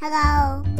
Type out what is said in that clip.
Hello.